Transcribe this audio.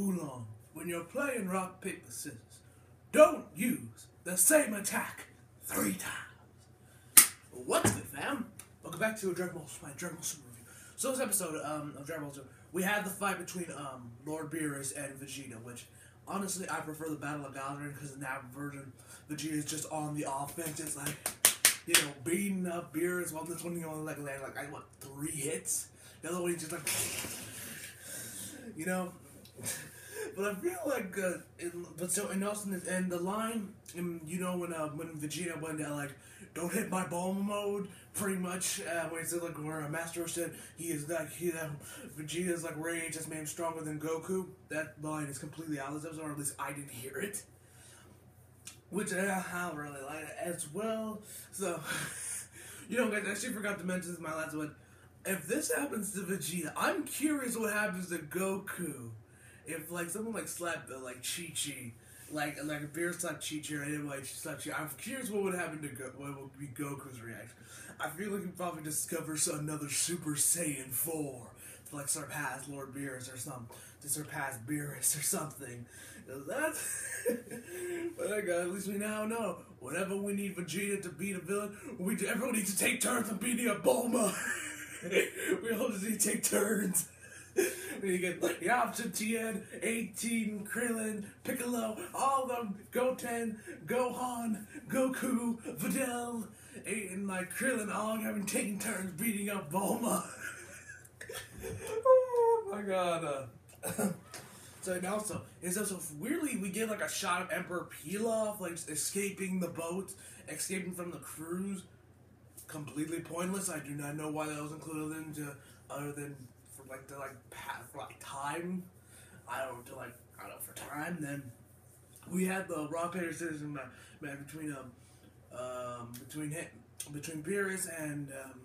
Oolong, when you're playing rock, paper, scissors, don't use the same attack three times. What's good, fam? Welcome back to Dragon Ball, my Dragon Ball Super review. So this episode um, of Dragon Ball Super, we had the fight between um, Lord Beerus and Vegeta, which honestly I prefer the Battle of Galdrin because in that version, Vegeta is just on the offense. It's like you know beating up Beerus. While this one you only like land like I want three hits. The other one he's just like you know. But I feel like, uh, it, but so and also and the line, and you know when uh, when Vegeta went to like, don't hit my bomb mode, pretty much uh, when he said like where uh, Master said he is like he uh, Vegeta's like rage has made him stronger than Goku. That line is completely out of this episode, or at least I didn't hear it. Which uh, I really like as well. So, you know, guys, I actually forgot to mention this my last one. If this happens to Vegeta, I'm curious what happens to Goku if like someone like slapped like Chi Chi, like like a beer slapped Chi Chi or like slapped Chi, I'm curious what would happen to Go- what would be Goku's reaction. I feel like he probably discovers another Super Saiyan four to like surpass Lord Beerus or something, to surpass Beerus or something. That's but I got at least we now know. Whenever we need Vegeta to beat a villain, we everyone needs to take turns on beating a Bulma. we all just need to take turns. We get Yamcha, Tien, 18, Krillin, Piccolo, all them, Goten, Gohan, Goku, Videl, and like Krillin all having taken turns beating up Bulma. oh my god. Uh, so and also, it's also weirdly we get like a shot of Emperor Pilaf like escaping the boat, escaping from the cruise. Completely pointless. I do not know why that was included into other than for like the like for like time. I don't to like I don't know for time. Then we had the rock paper scissors match between um um between him between Beerus and um